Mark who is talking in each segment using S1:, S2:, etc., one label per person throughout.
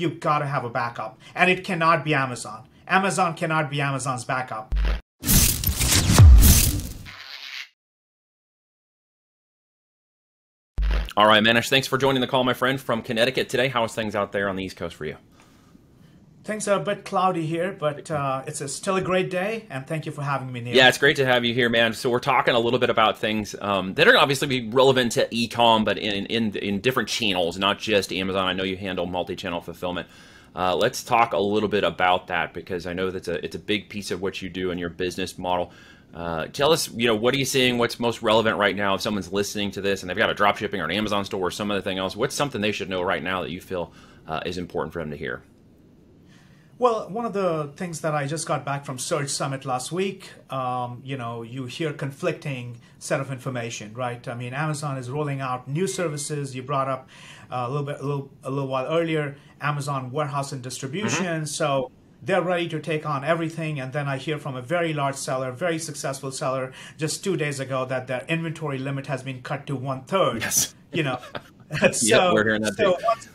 S1: you've got to have a backup. And it cannot be Amazon. Amazon cannot be Amazon's backup.
S2: All right, Manish, thanks for joining the call, my friend, from Connecticut today. How is things out there on the East Coast for you?
S1: Things are a bit cloudy here, but uh, it's a, still a great day, and thank you for having me, Neil.
S2: Yeah, it's great to have you here, man. So we're talking a little bit about things um, that are obviously relevant to ecom, but in, in in different channels, not just Amazon. I know you handle multi-channel fulfillment. Uh, let's talk a little bit about that because I know that's a it's a big piece of what you do in your business model. Uh, tell us, you know, what are you seeing? What's most relevant right now? If someone's listening to this and they've got a drop shipping or an Amazon store or some other thing else, what's something they should know right now that you feel uh, is important for them to hear?
S1: Well, one of the things that I just got back from Surge Summit last week, um, you know, you hear conflicting set of information, right? I mean, Amazon is rolling out new services. You brought up uh, a little bit, a little, a little while earlier, Amazon warehouse and distribution. Mm-hmm. So they're ready to take on everything. And then I hear from a very large seller, very successful seller, just two days ago that their inventory limit has been cut to one third.
S2: Yes.
S1: You know,
S2: so, yep, we're hearing that so
S1: too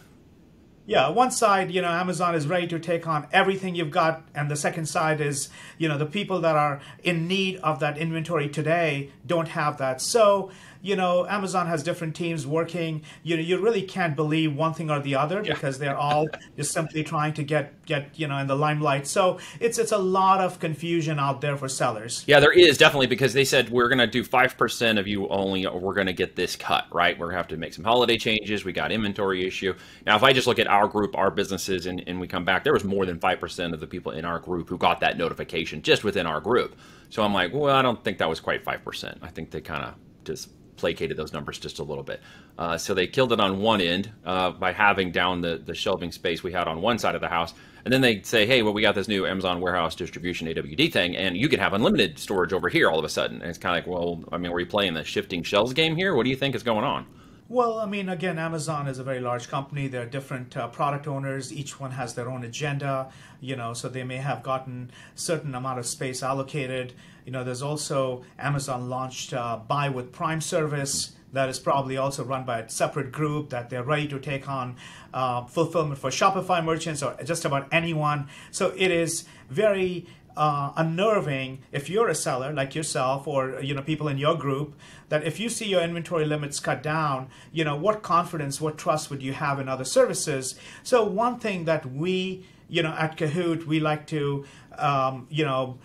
S1: yeah one side you know amazon is ready to take on everything you've got and the second side is you know the people that are in need of that inventory today don't have that. So you know, Amazon has different teams working. You know, you really can't believe one thing or the other yeah. because they're all just simply trying to get get you know in the limelight. So it's it's a lot of confusion out there for sellers.
S2: Yeah, there is definitely because they said we're going to do five percent of you only, or we're going to get this cut. Right, we're going to have to make some holiday changes. We got inventory issue. Now, if I just look at our group, our businesses, and, and we come back, there was more than five percent of the people in our group who got that notification just within our group. So I'm like, well, I don't think that was quite five percent. I think they kind of just placated those numbers just a little bit. Uh, so they killed it on one end uh, by having down the, the shelving space we had on one side of the house. And then they say, hey, well, we got this new Amazon warehouse distribution AWD thing, and you can have unlimited storage over here all of a sudden. And it's kind of like, well, I mean, were you playing the shifting shelves game here? What do you think is going on?
S1: Well, I mean, again, Amazon is a very large company. There are different uh, product owners. Each one has their own agenda, you know, so they may have gotten certain amount of space allocated. You know, there's also Amazon launched uh, Buy with Prime service that is probably also run by a separate group that they're ready to take on uh, fulfillment for Shopify merchants or just about anyone. So it is very uh, unnerving if you're a seller like yourself or you know people in your group that if you see your inventory limits cut down you know what confidence what trust would you have in other services so one thing that we you know at Cahoot we like to um, you know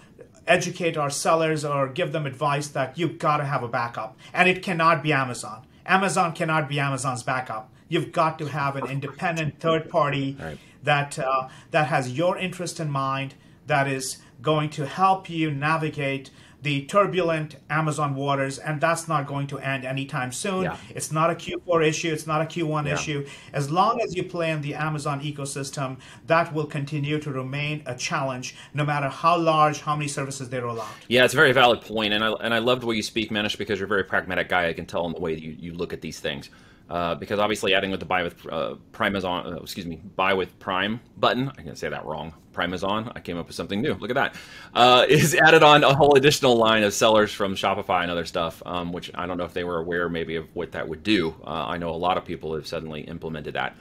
S1: educate our sellers or give them advice that you've got to have a backup. And it cannot be Amazon. Amazon cannot be Amazon's backup. You've got to have an independent third party right. that uh, that has your interest in mind, that is going to help you navigate the turbulent Amazon waters, and that's not going to end anytime soon. Yeah. It's not a Q4 issue, it's not a Q1 yeah. issue. As long as you play in the Amazon ecosystem, that will continue to remain a challenge, no matter how large, how many services they roll out.
S2: Yeah, it's a very valid point, and I and I love the way you speak, Manish, because you're a very pragmatic guy. I can tell in the way you, you look at these things. Uh, because obviously adding with the buy with uh, Prime is on, uh, excuse me, buy with Prime button. I can say that wrong. Prime is on. I came up with something new. Look at that. Uh, is added on a whole additional line of sellers from Shopify and other stuff, um, which I don't know if they were aware maybe of what that would do. Uh, I know a lot of people have suddenly implemented that.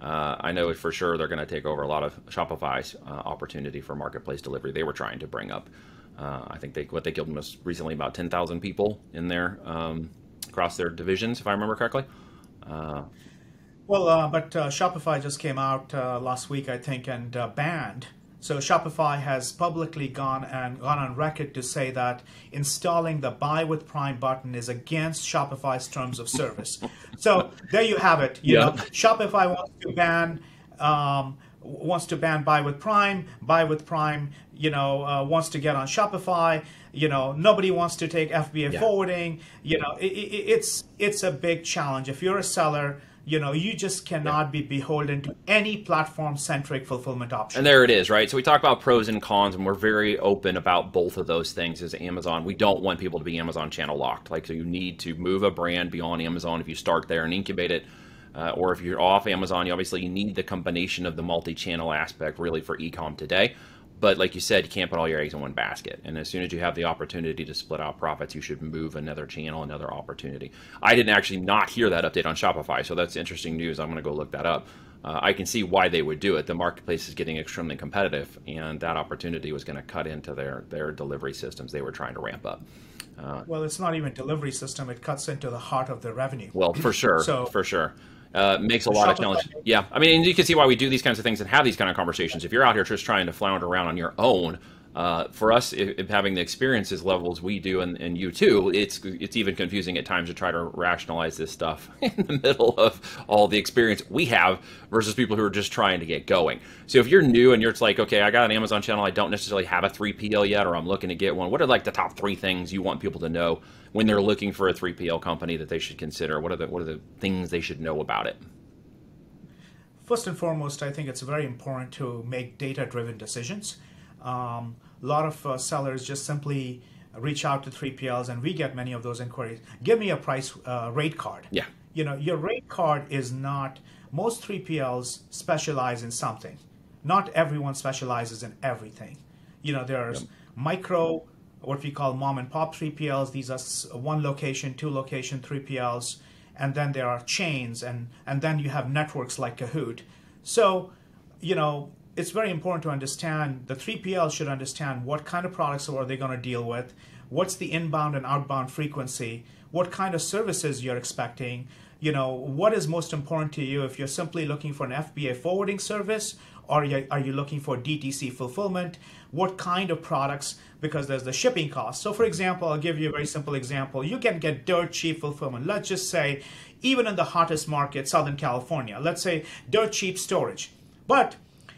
S2: Uh, I know for sure they're going to take over a lot of Shopify's opportunity for marketplace delivery. They were trying to bring up. I think they what they killed most recently about 10,000 people in there um, across their divisions, if I remember correctly.
S1: Uh, well, uh, but uh, Shopify just came out uh, last week, I think, and uh, banned. So Shopify has publicly gone and gone on record to say that installing the Buy with Prime button is against Shopify's terms of service. so there you have it. You yeah. know, Shopify wants to ban. Um, wants to ban buy with prime buy with prime you know uh, wants to get on shopify you know nobody wants to take fba yeah. forwarding you know it, it, it's it's a big challenge. If you're a seller you know you just cannot yeah. be beholden to any platform centric fulfillment option.
S2: And there it is right? So we talk about pros and cons and we're very open about both of those things as amazon. We don't want people to be amazon channel locked. Like so you need to move a brand beyond amazon if you start there and incubate it uh, or if you're off Amazon, you obviously you need the combination of the multi-channel aspect really for ecom today. But like you said, you can't put all your eggs in one basket. And as soon as you have the opportunity to split out profits, you should move another channel, another opportunity. I didn't actually not hear that update on Shopify, so that's interesting news. I'm going to go look that up. uh, I can see why they would do it. The marketplace is getting extremely competitive, and that opportunity was going to cut into their their delivery systems they were trying to ramp up.
S1: Uh, well, it's not even delivery system; it cuts into the heart of their revenue.
S2: Well, for sure, so, for sure. Uh, makes a lot of challenge. Yeah, I mean, you can see why we do these kinds of things and have these kind of conversations. If you're out here just trying to flounder around on your own, uh, for us, if, if having the experiences levels we do, and, and you too, it's it's even confusing at times to try to rationalize this stuff in the middle of all the experience we have versus people who are just trying to get going. So if you're new and you're just like, okay, I got an Amazon channel, I don't necessarily have a 3PL yet, or I'm looking to get one. What are like the top three things you want people to know when they're looking for a 3PL company that they should consider? What are the what are the things they should know about it?
S1: First and foremost, I think it's very important to make data-driven decisions. Um, a lot of uh, sellers just simply reach out to 3PLs, and we get many of those inquiries. Give me a price uh, rate card.
S2: Yeah.
S1: You know, your rate card is not. Most 3PLs specialize in something. Not everyone specializes in everything. You know, there's yep. micro, what we call mom and pop 3PLs. These are one location, two location 3PLs, and then there are chains, and and then you have networks like Cahoot. So, you know, it's very important to understand the 3PL should understand what kind of products are they going to deal with, what's the inbound and outbound frequency, what kind of services you're expecting, you know, what is most important to you if you're simply looking for an FBA forwarding service or are you looking for DTC fulfillment, what kind of products because there's the shipping cost. So for example, I'll give you a very simple example. You can get dirt cheap fulfillment. Let's just say even in the hottest market, Southern California, let's say dirt cheap storage. But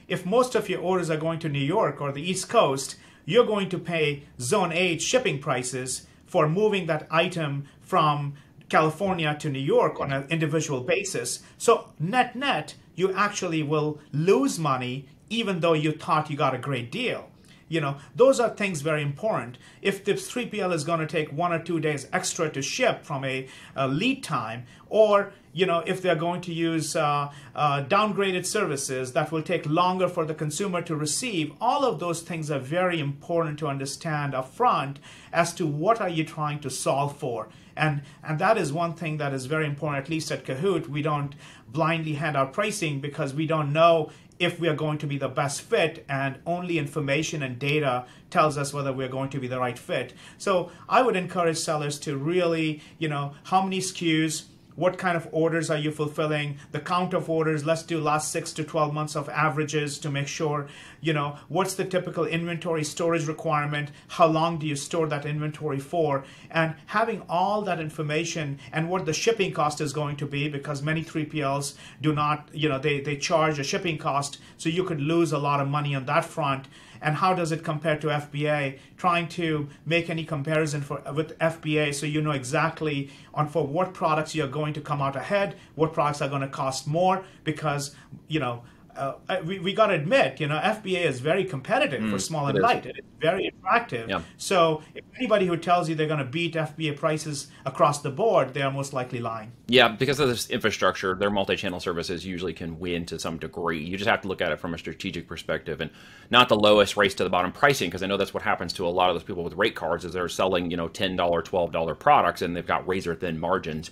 S1: if most of your orders are going to New York or the East Coast, you're going to pay Zone 8 shipping prices for moving that item from California to New York on an individual basis. So, net net, you actually will lose money even though you thought you got a great deal. You know, those are things very important. If the 3PL is going to take one or two days extra to ship from a, a lead time, or you know, if they're going to use uh, uh, downgraded services that will take longer for the consumer to receive, all of those things are very important to understand upfront as to what are you trying to solve for. And, and that is one thing that is very important, at least at Cahoot. We don't blindly hand out pricing because we don't know if we are going to be the best fit and only information and data tells us whether we're going to be the right fit. So I would encourage sellers to really, you know, how many SKUs, what kind of orders are you fulfilling the count of orders let's do last 6 to 12 months of averages to make sure you know what's the typical inventory storage requirement how long do you store that inventory for and having all that information and what the shipping cost is going to be because many 3PLs do not you know they they charge a shipping cost so you could lose a lot of money on that front and how does it compare to FBA? Trying to make any comparison for with FBA so you know exactly on for what products you're going to come out ahead, what products are going to cost more because you know uh, we, we got to admit, you know, FBA is very competitive mm, for small and light. It's very attractive. Yeah. So if anybody who tells you they're going to beat FBA prices across the board, they are most likely lying.
S2: Yeah, because of this infrastructure, their multi-channel services usually can win to some degree. You just have to look at it from a strategic perspective and not the lowest race to the bottom pricing, because I know that's what happens to a lot of those people with rate cards is they're selling, you know, $10, $12 products and they've got razor thin margins.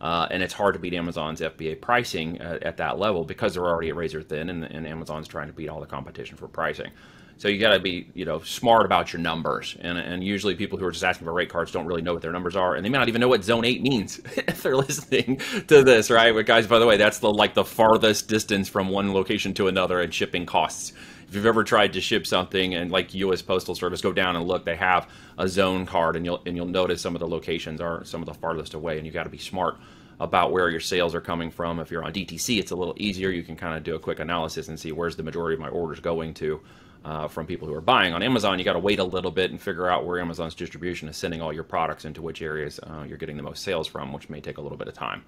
S2: Uh, and it's hard to beat Amazon's FBA pricing uh, at that level because they're already at razor thin, and, and Amazon's trying to beat all the competition for pricing. So you got to be, you know, smart about your numbers. And, and usually people who are just asking for rate cards don't really know what their numbers are, and they may not even know what Zone Eight means if they're listening to this, right? But guys, by the way, that's the like the farthest distance from one location to another and shipping costs. If you've ever tried to ship something and like U.S. Postal Service, go down and look. They have a zone card, and you'll and you'll notice some of the locations are some of the farthest away, and you've got to be smart about where your sales are coming from. If you're on DTC, it's a little easier. You can kind of do a quick analysis and see where's the majority of my orders going to uh, from people who are buying. On Amazon, you got to wait a little bit and figure out where Amazon's distribution is sending all your products into which areas uh, you're getting the most sales from, which may take a little bit of time.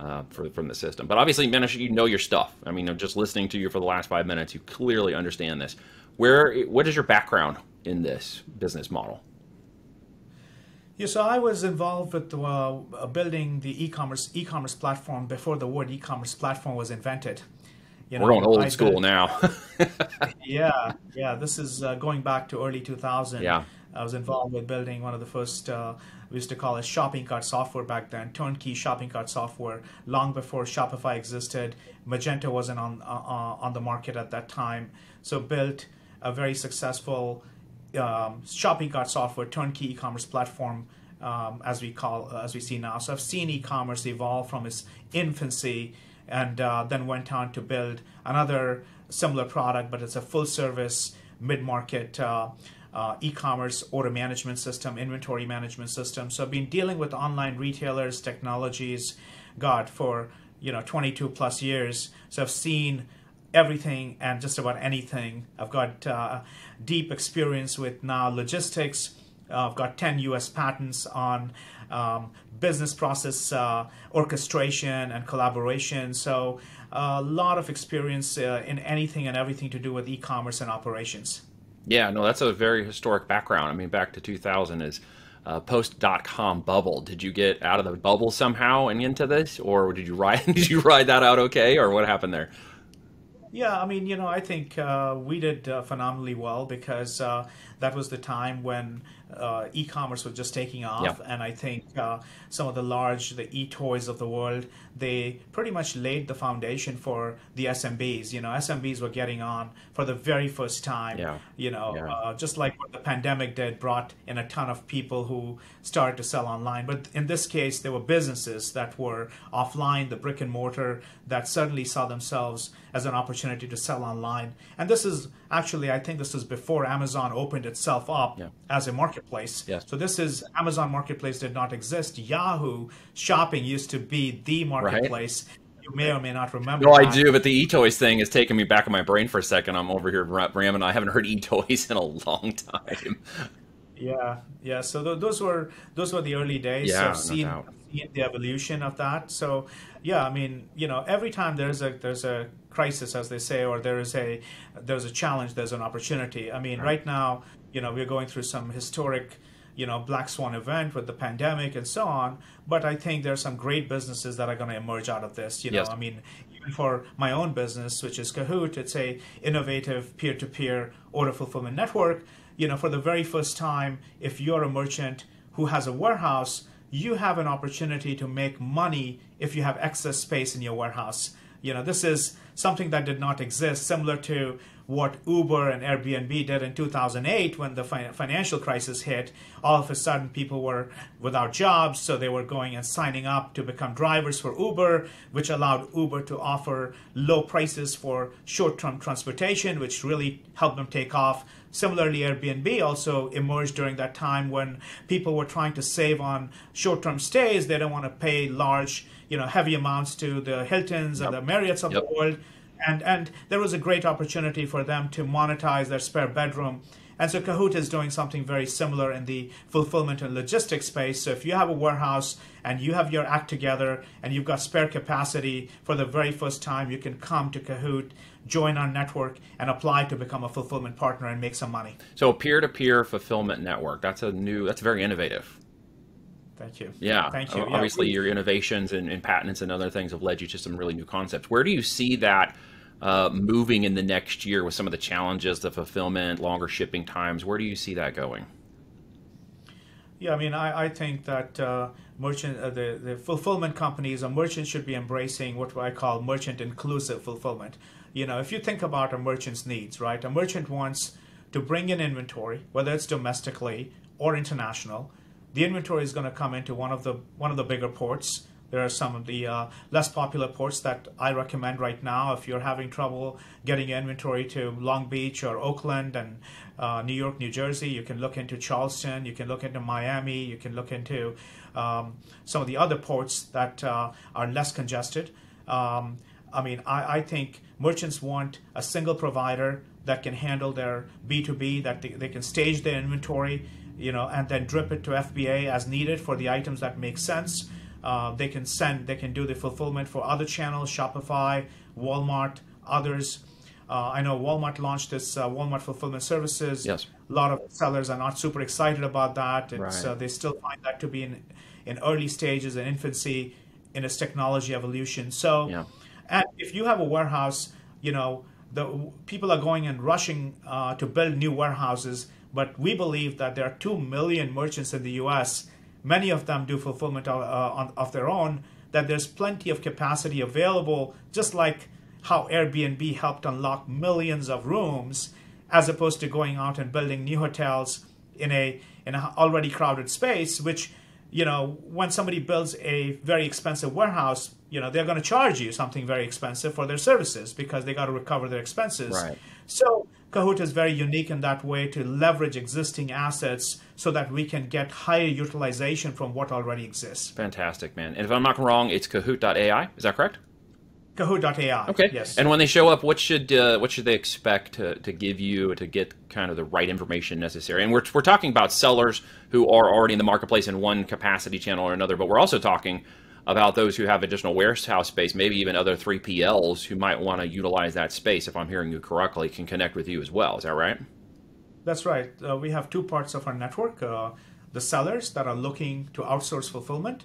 S2: Uh, for, from the system. But obviously, Manish, you know your stuff. I mean, just listening to you for the last five minutes, you clearly understand this. Where, what is your background in this business model?
S1: Yeah, so I was involved with uh, building the e-commerce e-commerce platform before the word e-commerce platform was invented.
S2: You know, We're going old I school did, now.
S1: yeah, yeah. This is uh, going back to early 2000.
S2: Yeah.
S1: I was involved with building one of the first, uh, we used to call it shopping cart software back then, turnkey shopping cart software, long before Shopify existed. Magento wasn't on, uh, uh on the market at that time. So built a very successful um, shopping cart software, turnkey e-commerce platform, um, as we call, as we see now. So I've seen e-commerce evolve from its infancy and uh, then went on to build another similar product, but it's a full service mid market uh, uh, e commerce order management system, inventory management system. So I've been dealing with online retailers, technologies, God, for you know 22 plus years. So I've seen everything and just about anything. I've got uh, deep experience with now logistics. Uh, I've got 10 US patents on um, business process uh, orchestration and collaboration. So a lot of experience uh, in anything and everything to do with e-commerce and operations.
S2: Yeah, no, that's a very historic background. I mean, back to 2000 is uh, post.com bubble. Did you get out of the bubble somehow and into this, or did you ride did you ride that out okay, or what happened there?
S1: Yeah, I mean, you know, I think uh, we did uh, phenomenally well because uh, that was the time when uh, e-commerce was just taking off, yeah. and I think uh, some of the large, the e-toys of the world, they pretty much laid the foundation for the SMBs. You know, SMBs were getting on for the very first time. Yeah. You know, yeah. Uh, just like what the pandemic did, brought in a ton of people who started to sell online. But in this case, there were businesses that were offline, the brick and mortar, that suddenly saw themselves as an opportunity to sell online. And this is actually, I think this was before Amazon opened itself up yeah. as a marketplace. Yes. So this is Amazon Marketplace did not exist. Yahoo Shopping used to be the marketplace. Right. You may or may not remember.
S2: No, that. I do, but the eToys thing is taking me back in my brain for a second. I'm over here ramming. I haven't heard eToys in a long time.
S1: Yeah, yeah. So th- those were those were the early days. Yeah, so seen, no the evolution of that. So yeah, I mean, you know, every time there's a there's a crisis, as they say, or there is a there's a challenge, there's an opportunity. I mean, right, right now, you know, we're going through some historic you know black swan event with the pandemic and so on but i think there are some great businesses that are going to emerge out of this you know yes. i mean even for my own business which is Cahoot it's a innovative peer-to-peer order fulfillment network you know for the very first time if you're a merchant who has a warehouse you have an opportunity to make money if you have excess space in your warehouse you know this is something that did not exist similar to what Uber and Airbnb did in 2008 when the fi- financial crisis hit. All of a sudden, people were without jobs, so they were going and signing up to become drivers for Uber, which allowed Uber to offer low prices for short term transportation, which really helped them take off. Similarly, Airbnb also emerged during that time when people were trying to save on short term stays. They don't want to pay large, you know, heavy amounts to the Hiltons yep. and the Marriotts of yep. the world and and there was a great opportunity for them to monetize their spare bedroom. And so Cahoot is doing something very similar in the fulfillment and logistics space. So if you have a warehouse and you have your act together and you've got spare capacity for the very first time, you can come to Cahoot, join our network, and apply to become a fulfillment partner and make some money.
S2: So peer-to-peer fulfillment network. That's a new. That's very innovative.
S1: Thank you.
S2: Yeah.
S1: Thank
S2: you. Obviously, yeah. your innovations and, and, patents and other things have led you to some really new concepts. Where do you see that uh, moving in the next year with some of the challenges, the fulfillment, longer shipping times? Where do you see that going?
S1: Yeah, I mean, I, I think that uh, merchant, uh, the, the fulfillment companies or merchants should be embracing what I call merchant inclusive fulfillment. You know, if you think about a merchant's needs, right? A merchant wants to bring in inventory, whether it's domestically or international. The inventory is going to come into one of the one of the bigger ports there are some of the uh, less popular ports that I recommend right now if you're having trouble getting inventory to Long Beach or Oakland and uh, New York, New Jersey. You can look into Charleston, you can look into Miami, you can look into um, some of the other ports that uh, are less congested. Um, I mean, I, I, think merchants want a single provider that can handle their B2B, that they, they can stage their inventory, you know, and then drip it to FBA as needed for the items that make sense. Uh, they can send, they can do the fulfillment for other channels, Shopify, Walmart, others. Uh, I know Walmart launched this uh, Walmart fulfillment services.
S2: Yes.
S1: A lot of sellers are not super excited about that. It's, right. Uh, they still find that to be in, in early stages and in infancy in its technology evolution. So, yeah. and if you have a warehouse, you know, the people are going and rushing uh, to build new warehouses, but we believe that there are two million merchants in the U.S. Many of them do fulfillment of, uh, on, of their own. That there's plenty of capacity available, just like how Airbnb helped unlock millions of rooms, as opposed to going out and building new hotels in a in an already crowded space, which you know, when somebody builds a very expensive warehouse, you know, they're going to charge you something very expensive for their services because they got to recover their expenses.
S2: Right.
S1: So Cahoot is very unique in that way to leverage existing assets so that we can get higher utilization from what already exists.
S2: Fantastic, man. And if I'm not wrong, it's Cahoot.ai. Is that correct?
S1: Cahoot.ai.
S2: Okay.
S1: Yes.
S2: And when they show up, what should uh, what should they expect to, to give you to get kind of the right information necessary? And we're, we're talking about sellers who are already in the marketplace in one capacity channel or another, but we're also talking about those who have additional warehouse space, maybe even other 3PLs who might want to utilize that space, if I'm hearing you correctly, can connect with you as well. Is that right?
S1: That's right. Uh, we have two parts of our network uh, the sellers that are looking to outsource fulfillment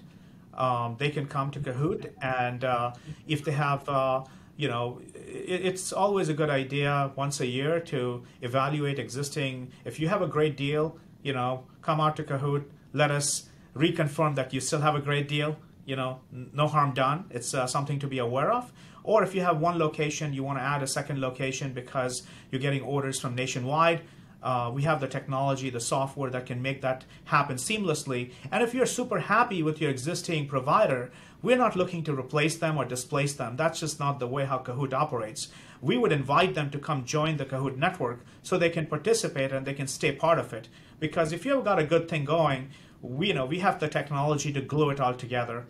S1: um, they can come to Cahoot, and uh, if they have, uh, you know, it, it's always a good idea once a year to evaluate existing. If you have a great deal, you know, come out to Cahoot. Let us reconfirm that you still have a great deal. You know, no harm done. It's uh, something to be aware of. Or if you have one location, you want to add a second location because you're getting orders from nationwide uh, we have the technology, the software that can make that happen seamlessly. And if you're super happy with your existing provider, we're not looking to replace them or displace them. That's just not the way how Cahoot operates. We would invite them to come join the Cahoot network so they can participate and they can stay part of it. Because if you've got a good thing going, we you know we have the technology to glue it all together.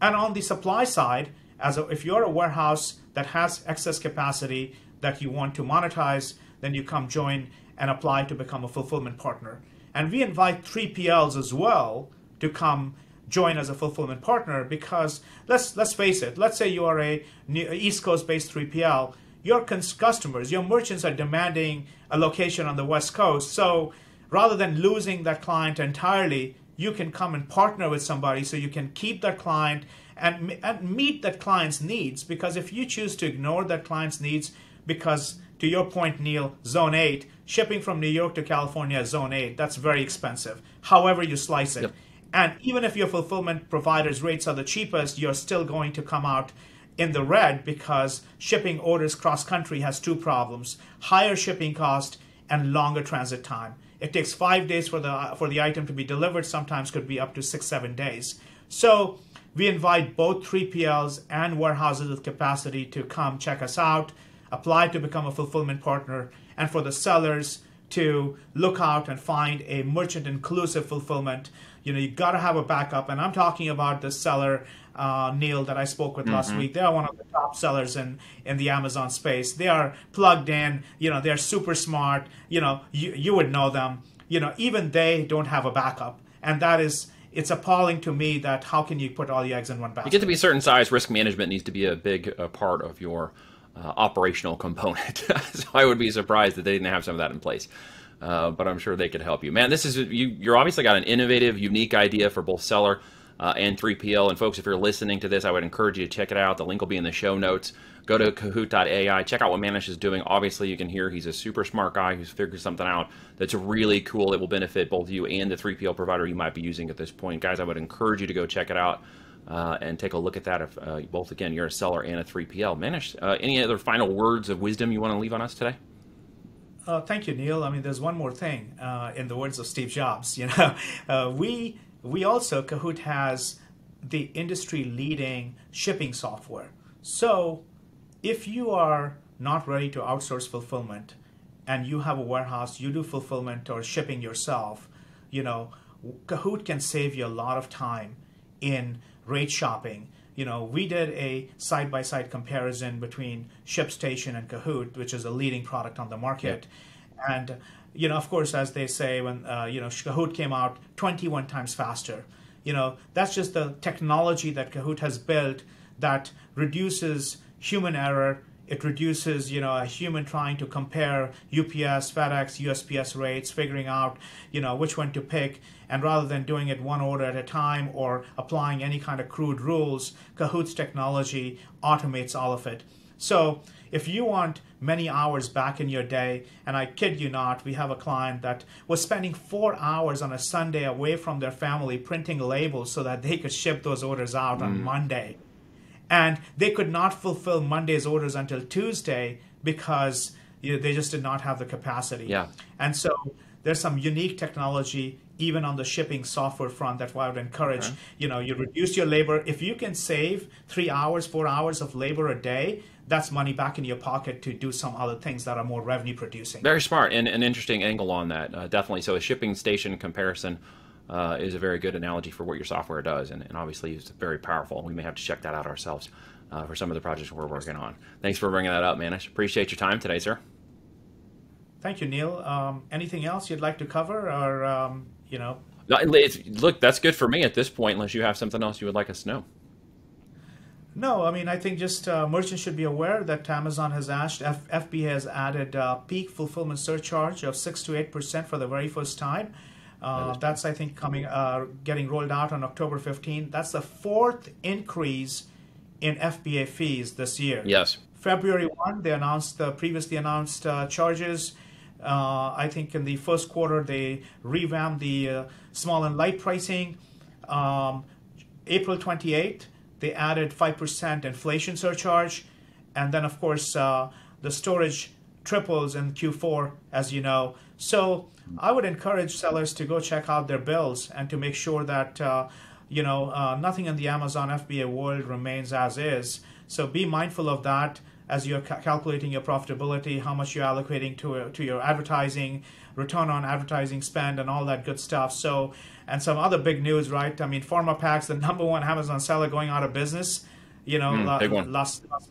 S1: And on the supply side, as a, if you're a warehouse that has excess capacity that you want to monetize, then you come join and apply to become a fulfillment partner. And we invite 3PLs as well to come join as a fulfillment partner because let's let's face it, let's say you are a East Coast based 3PL, your customers, your merchants are demanding a location on the West Coast. So rather than losing that client entirely, you can come and partner with somebody so you can keep that client and, and meet that client's needs because if you choose to ignore that client's needs because to your point, Neil, Zone 8, shipping from New York to California, Zone 8, that's very expensive, however you slice it. Yep. And even if your fulfillment provider's rates are the cheapest, you're still going to come out in the red because shipping orders cross country has two problems higher shipping cost and longer transit time. It takes five days for the, for the item to be delivered, sometimes could be up to six, seven days. So we invite both 3PLs and warehouses with capacity to come check us out apply to become a fulfillment partner, and for the sellers to look out and find a merchant inclusive fulfillment. You know, you got to have a backup. And I'm talking about the seller, uh, Neil, that I spoke with mm-hmm. last week. They are one of the top sellers in, in the Amazon space. They are plugged in, you know, they're super smart. You know, you, you would know them. You know, even they don't have a backup. And that is, it's appalling to me that how can you put all the eggs in one basket?
S2: You get to be a certain size, risk management needs to be a big uh, part of your uh, operational component. so I would be surprised that they didn't have some of that in place. Uh, but I'm sure they could help you. Man, this is you. You're obviously got an innovative, unique idea for both seller uh, and 3PL. And folks, if you're listening to this, I would encourage you to check it out. The link will be in the show notes. Go to Cahoot.ai. Check out what Manish is doing. Obviously, you can hear he's a super smart guy who's figured something out that's really cool It will benefit both you and the 3PL provider you might be using at this point. Guys, I would encourage you to go check it out uh, and take a look at that. If uh, both again you're a seller and a 3PL, Manish, uh, any other final words of wisdom you want to leave on us today?
S1: Uh, thank you, Neil. I mean, there's one more thing. Uh, in the words of Steve Jobs, you know, uh, we we also Cahoot has the industry-leading shipping software. So, if you are not ready to outsource fulfillment, and you have a warehouse, you do fulfillment or shipping yourself, you know, Cahoot can save you a lot of time in rate shopping. You know, we did a side by side comparison between ShipStation and Cahoot, which is a leading product on the market. Yeah. And, you know, of course, as they say, when, uh, you know, Cahoot came out 21 times faster. You know, that's just the technology that Cahoot has built that reduces human error it reduces you know a human trying to compare UPS, FedEx, USPS rates, figuring out you know which one to pick, and rather than doing it one order at a time or applying any kind of crude rules, Cahoot's technology automates all of it. So if you want many hours back in your day, and I kid you not, we have a client that was spending four hours on a Sunday away from their family printing labels so that they could ship those orders out mm. on Monday. And they could not fulfill Monday's orders until Tuesday because you know, they just did not have the capacity.
S2: Yeah.
S1: And so there's some unique technology even on the shipping software front that I would encourage. Okay. You know, you reduce your labor. If you can save three hours, four hours of labor a day, that's money back in your pocket to do some other things that are more revenue producing.
S2: Very smart and an interesting angle on that. Uh, definitely. So a shipping station comparison. Uh, is a very good analogy for what your software does, and, and, obviously it's very powerful. We may have to check that out ourselves uh, for some of the projects we're working on. Thanks for bringing that up, man. I appreciate your time today, sir.
S1: Thank you, Neil. Um, anything else you'd like to cover, or um, you know?
S2: No, look, that's good for me at this point, unless you have something else you would like us to know.
S1: No, I mean I think just uh, merchants should be aware that Amazon has asked F- FBA has added uh, peak fulfillment surcharge of six to eight percent for the very first time. Uh, that's I think coming uh, getting rolled out on October 15. That's the fourth increase in FBA fees this year.
S2: Yes.
S1: February 1, they announced the previously announced uh, charges. Uh, I think in the first quarter they revamped the uh, small and light pricing. Um, April 28, they added 5% inflation surcharge. And then, of course, uh, the storage triples in Q4, as you know. So I would encourage sellers to go check out their bills and to make sure that uh, you know uh, nothing in the Amazon FBA world remains as is. So be mindful of that as you're ca- calculating your profitability, how much you're allocating to uh, to your advertising, return on advertising spend, and all that good stuff. So, and some other big news, right? I mean, Pharmapacks the number one Amazon seller going out of business. You know, mm, la- last, last.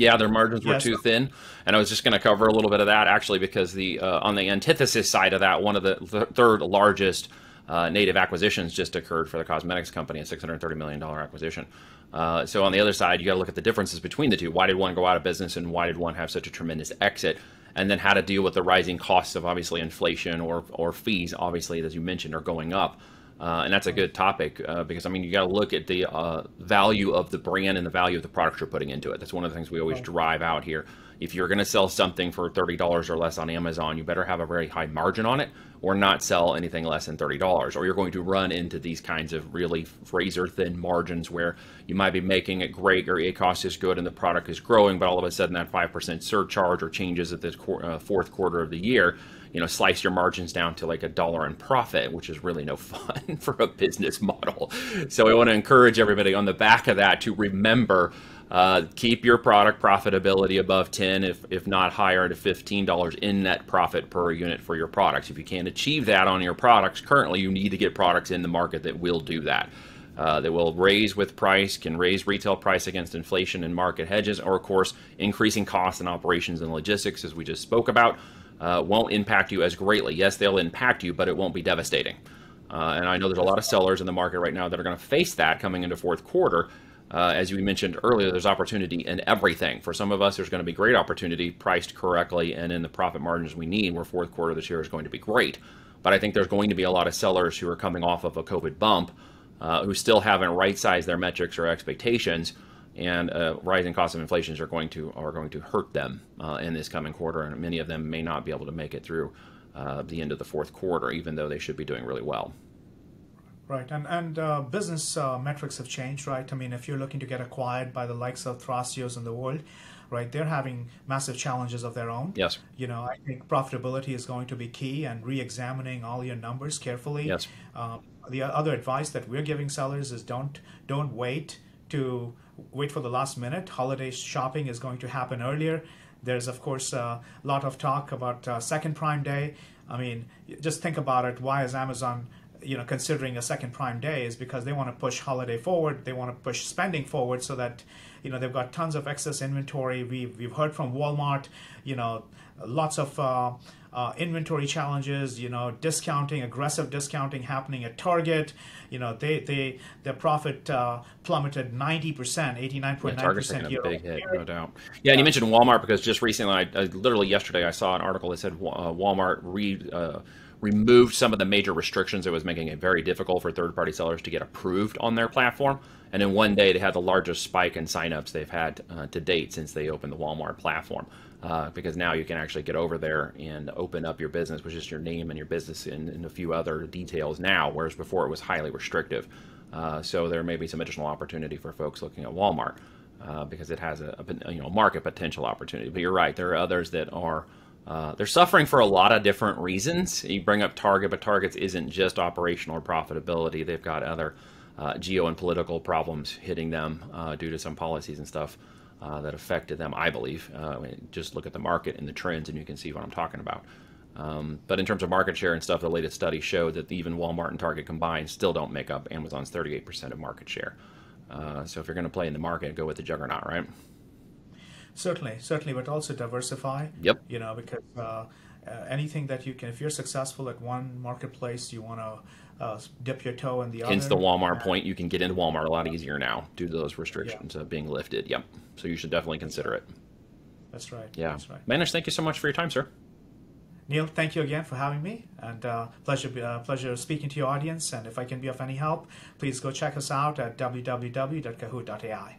S2: Yeah, their margins were yes. too thin, and I was just going to cover a little bit of that actually because the uh, on the antithesis side of that, one of the th- third largest uh, native acquisitions just occurred for the cosmetics company, a $630 million acquisition. Uh, so on the other side, you got to look at the differences between the two. Why did one go out of business, and why did one have such a tremendous exit? And then how to deal with the rising costs of obviously inflation or or fees, obviously as you mentioned, are going up. Uh, and that's a good topic uh, because I mean you got to look at the uh, value of the brand and the value of the products you're putting into it. That's one of the things we always drive out here. If you're going to sell something for thirty dollars or less on Amazon, you better have a very high margin on it, or not sell anything less than thirty dollars, or you're going to run into these kinds of really razor thin margins where you might be making it great or a cost is good and the product is growing, but all of a sudden that five percent surcharge or changes at the uh, fourth quarter of the year you know slice your margins down to like a dollar in profit which is really no fun for a business model. So i want to encourage everybody on the back of that to remember uh, keep your product profitability above 10 if, if not higher to $15 in net profit per unit for your products. If you can't achieve that on your products currently you need to get products in the market that will do that uh, that will raise with price, can raise retail price against inflation and market hedges, or of course, increasing costs in operations and logistics, as we just spoke about uh, won't impact you as greatly. Yes, they'll impact you, but it won't be devastating. Uh, and I know there's a lot of sellers in the market right now that are going to face that coming into fourth quarter. Uh, as we mentioned earlier, there's opportunity in everything. For some of us, there's going to be great opportunity priced correctly and in the profit margins we need, where fourth quarter this year is going to be great. But I think there's going to be a lot of sellers who are coming off of a COVID bump uh, who still haven't right sized their metrics or expectations and uh, rising costs of inflation are going to are going to hurt them uh, in this coming quarter, and many of them may not be able to make it through uh, the end of the fourth quarter, even though they should be doing really well.
S1: Right, and and uh, business uh, metrics have changed, right? I mean, if you're looking to get acquired by the likes of Thrasios in the world, right, they're having massive challenges of their own.
S2: Yes.
S1: You know, I think profitability is going to be key, and re-examining all your numbers carefully.
S2: Yes.
S1: Uh, the other advice that we're giving sellers is don't don't wait to wait for the last minute. Holiday shopping is going to happen earlier. There's, of course, a lot of talk about uh, second Prime Day. I mean, just think about it. Why is Amazon, you know, considering a second Prime Day? Is because they want to push holiday forward. They want to push spending forward so that, you know, they've got tons of excess inventory. We've we've heard from Walmart, you know, lots of. Uh, uh, inventory challenges, you know, discounting, aggressive discounting happening at Target. You know, they they their profit uh, plummeted ninety percent, eighty nine point nine percent
S2: year. Big hit, no doubt. Yeah, and you mentioned Walmart because just recently, I, I literally yesterday, I saw an article that said uh, Walmart re uh, removed some of the major restrictions that was making it very difficult for third party sellers to get approved on their platform. And in one day, they had the largest spike in signups they've had uh, to date since they opened the Walmart platform. Uh, because now you can actually get over there and open up your business with just your name and your business and, and a few other details now, whereas before it was highly restrictive. Uh, so there may be some additional opportunity for folks looking at Walmart uh, because it has a, a, you know market potential opportunity. But you're right, there are others that are uh, they're suffering for a lot of different reasons. You bring up Target, but Target's isn't just operational or profitability. They've got other uh, geo and political problems hitting them uh, due to some policies and stuff uh, that affected them, I believe. Uh, just look at the market and the trends, and you can see what I'm talking about. Um, but in terms of market share and stuff, the latest study showed that even Walmart and Target combined still don't make up Amazon's 38% of market share. Uh, so if you're going to play in the market, go with the juggernaut, right?
S1: Certainly, certainly, but also diversify.
S2: Yep.
S1: You know, because uh, uh, anything that you can, if you're successful at one marketplace, you want to uh, dip your toe in the
S2: Hence the Walmart point. You can get into Walmart a lot easier now due to those restrictions yeah. being lifted. Yep. So you should definitely consider it.
S1: That's right.
S2: Yeah.
S1: That's right.
S2: Manish, thank you so much for your time, sir.
S1: Neil, thank you again for having me, and uh, pleasure uh, pleasure speaking to your audience. And if I can be of any help, please go check us out at www.cahoot.ai.